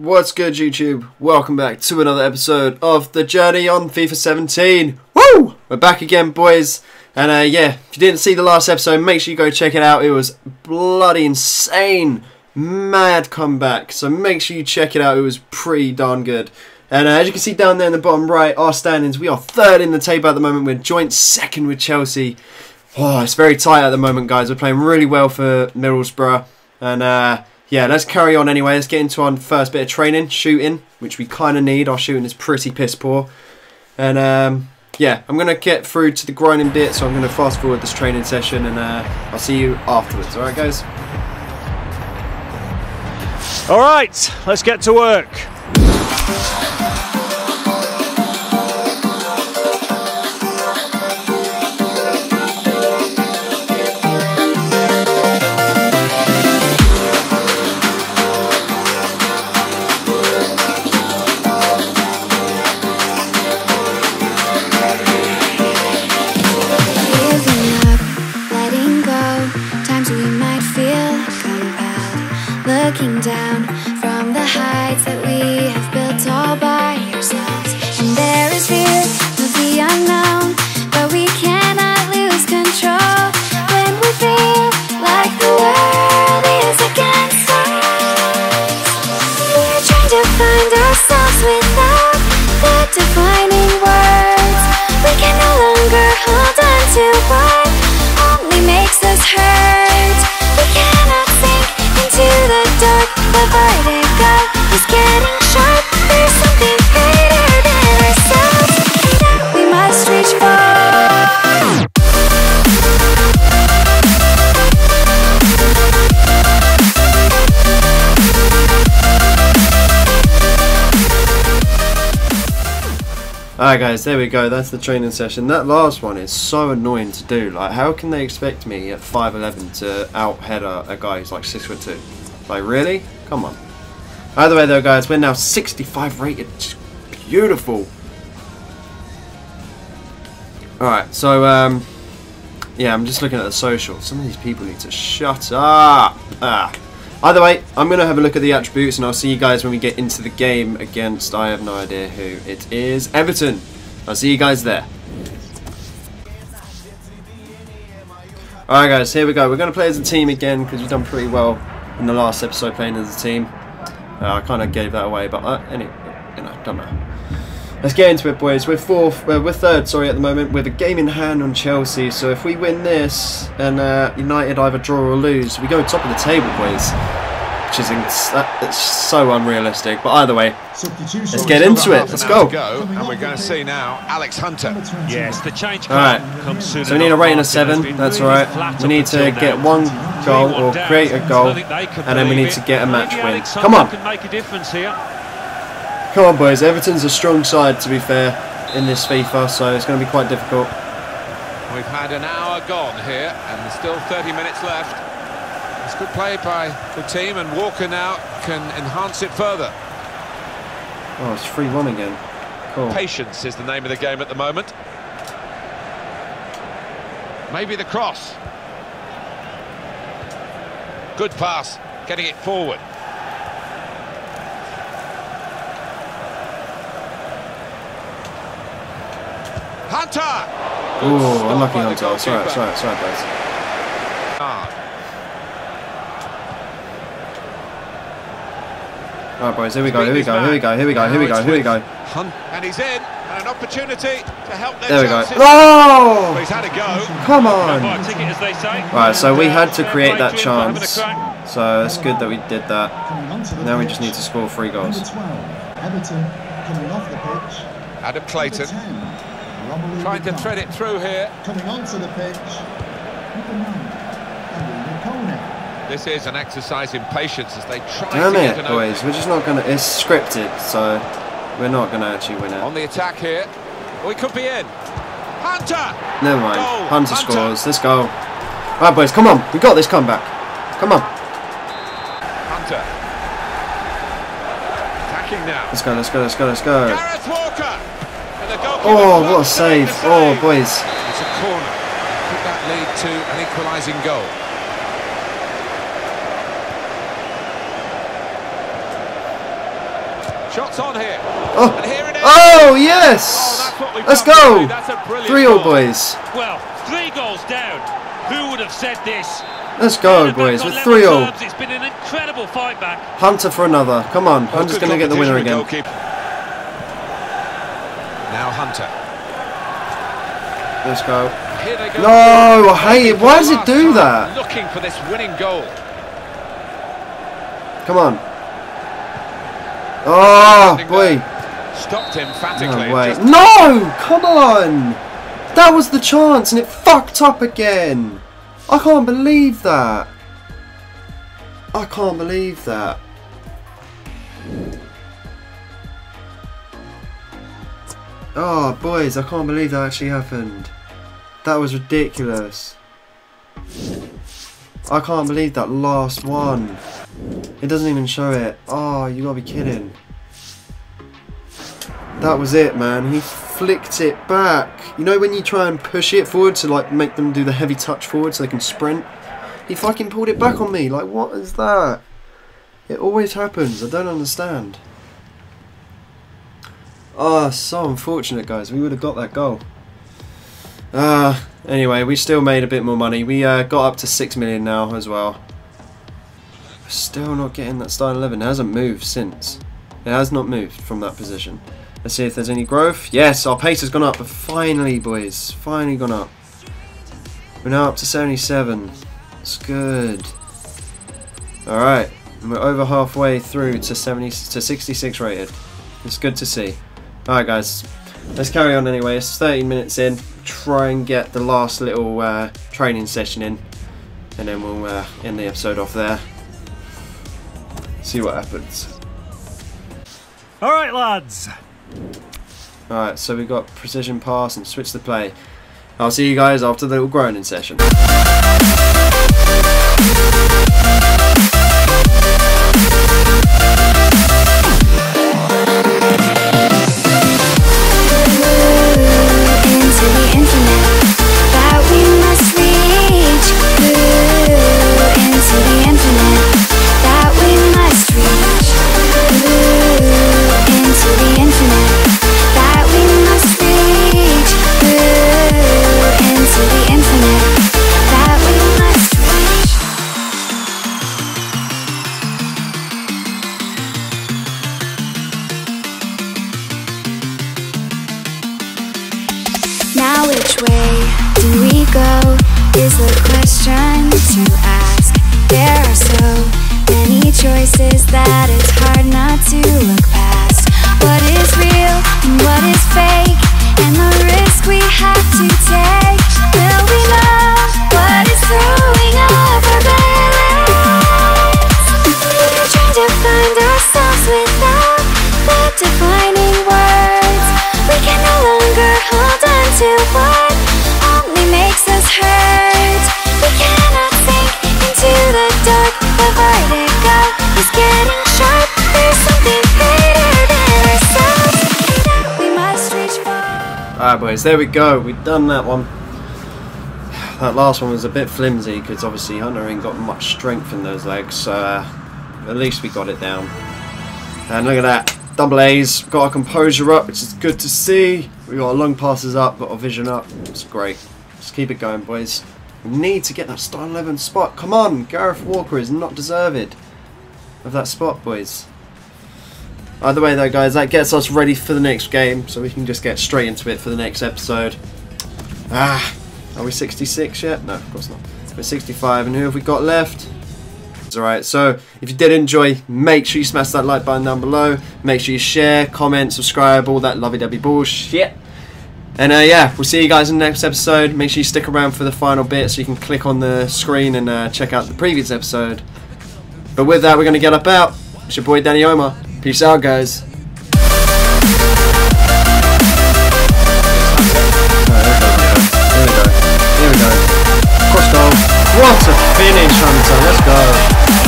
What's good, YouTube? Welcome back to another episode of The Journey on FIFA 17. Woo! We're back again, boys. And uh, yeah, if you didn't see the last episode, make sure you go check it out. It was bloody insane, mad comeback. So make sure you check it out. It was pretty darn good. And uh, as you can see down there in the bottom right, our standings, we are third in the table at the moment. We're joint second with Chelsea. Oh, it's very tight at the moment, guys. We're playing really well for Middlesbrough. And uh, yeah, let's carry on anyway. Let's get into our first bit of training, shooting, which we kind of need. Our shooting is pretty piss poor. And um, yeah, I'm going to get through to the grinding bit, so I'm going to fast forward this training session and uh, I'll see you afterwards. Alright, guys? All right, let's get to work. Alright guys, there we go, that's the training session. That last one is so annoying to do. Like, how can they expect me at 5'11 to out-head a, a guy who's like 6'2"? Like, really? Come on. Either way though guys, we're now 65 rated. Just Beautiful. Alright, so, um, yeah, I'm just looking at the social. Some of these people need to shut up. Ah. Either way, I'm going to have a look at the attributes and I'll see you guys when we get into the game against, I have no idea who it is, Everton. I'll see you guys there. Alright guys, here we go. We're going to play as a team again because we've done pretty well in the last episode playing as a team. Uh, I kind of gave that away, but uh, anyway, you know, don't matter. Let's get into it, boys. We're fourth, uh, we're third, sorry, at the moment, with a game in hand on Chelsea. So if we win this and uh, United either draw or lose, we go top of the table, boys. Which is ins- that, it's so unrealistic. But either way, let's get into it. Let's go. go. And we're going to see now Alex Hunter. Yes, the change All right. comes soon So we need a enough. rating of seven. That's really all right. We need to get one goal or create a goal, think they can and then we need to get a match Maybe win. Alex Come Hunter on. Can make a difference here. Come on, boys. Everton's a strong side, to be fair, in this FIFA, so it's going to be quite difficult. We've had an hour gone here, and there's still 30 minutes left. It's good play by the team, and Walker now can enhance it further. Oh, it's 3-1 again. Cool. Patience is the name of the game at the moment. Maybe the cross. Good pass, getting it forward. Hunter! Good Ooh, stop unlucky the Hunter. Sorry, sorry, sorry, guys. Hard. Alright, boys, here we go, here we go, here we go, here we go, here we go, here we go. And he's in, and an opportunity to help There we go. Oh! he's had a go. Come Go buy a on! ticket, as they say. Right, so we had to create that to him for having a chance. So it's good that we did that. Now we just need to score three goals. Everton coming off the pitch. Adam Clayton 10, Romelu trying to thread it through here. Coming onto the pitch. Number 9, Emre Kone. This is an exercise in patience as they try Damn to get it, an boys. opening. We're just not gonna. It's scripted, so we're not gonna actually win it. On the attack here. We could be in. Hunter! Never mind. Goal. Hunter Hunter. scores. Let's go. Right, boys. Come on. We got this comeback. Come on. Hunter. Attacking now. Let's go. Let's go. Let's go. Let's go. Oh, what a blocks to make save. Oh, boys. It's a corner. Could that lead to an equalising goal? Shots on here. Oh, And here oh yes! Oh, that's what we've Let's go! That's a brilliant Three all boys. Well, three goals down. Who would have said this? Let's go, boys. With three all. It's been an incredible fight back. Hunter for another. Come on, Well, Hunter's good going to get the winner competition again. Now Hunter. Let's go. Go. No, I hate it. Why does it do that? Looking for this winning goal. Come on. Oh, boy. Stopped emphatically. No way. No! Come on! That was the chance and it fucked up again. I can't believe that. I can't believe that. Oh, boys, I can't believe that actually happened. That was ridiculous. I can't believe that last one. It doesn't even show it. Oh, you gotta be kidding. That was it, man. He flicked it back. You know when you try and push it forward to like make them do the heavy touch forward so they can sprint? He fucking pulled it back on me. Like, what is that? It always happens. I don't understand. Oh, so unfortunate, guys. We would have got that goal. Uh, anyway, we still made a bit more money. We uh, got up to 6 million now as well. Still not getting that start 11. It hasn't moved since. It has not moved from that position. Let's see if there's any growth. Yes, our pace has gone up. Finally, boys. Finally gone up. We're now up to 77. It's good. Alright. We're over halfway through to 70 to 66 rated. It's good to see. Alright guys. Let's carry on anyway. It's 13 minutes in. Try and get the last little uh, training session in. And then we'll uh, end the episode off there. See what happens. All right, lads. Alright, so we've got precision pass and switch the play. I'll see you guys after the little groaning session. Alright boys, there we go. We've done that one. That last one was a bit flimsy because obviously Hunter ain't got much strength in those legs. So uh, at least we got it down. And look at that. Double A's. Got our composure up, which is good to see. We got our long passes up, got our vision up. It's great. Just keep it going, boys. We need to get that star 11 spot. Come on, Gareth Walker is not deserved of that spot, boys. Either way though guys, that gets us ready for the next game, so we can just get straight into it for the next episode. Ah, are we 66 yet? No, of course not. We're 65, and who have we got left? Alright, so if you did enjoy, make sure you smash that like button down below. Make sure you share, comment, subscribe, all that lovey-dovey bullshit. And uh, yeah, we'll see you guys in the next episode. Make sure you stick around for the final bit so you can click on the screen and uh, check out the previous episode. But with that, we're going to get up out. It's your boy Danny Omar. Peace out, guys. What a finish, Hunter. Let's go.